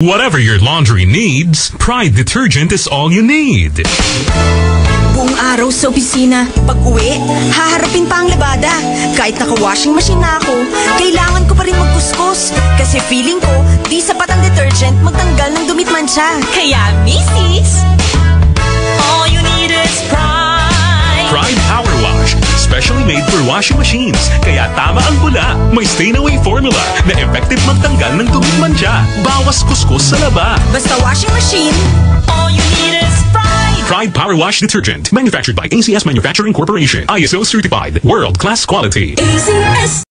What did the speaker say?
Whatever your laundry needs, Pride detergent is all you need. Buong araw sa opisina, pag uwi, haharapin pa ang labada. Kahit naka-washing machine na ako, kailangan ko pa rin magkuskus. Kasi feeling ko, di sapat ang detergent magtanggal ng dumit man siya. Kaya, Mrs. All you need is pride. Pride Power Wash, specially made for washing machines. Kaya tama ang bula. May stain-away formula na effective magtanggal ng dumit mancha. Bawas kuskus sa laba. Basta washing machine, All you need is pride. Pride Power Wash Detergent, manufactured by ACS Manufacturing Corporation. ISO certified, world-class quality. ACS.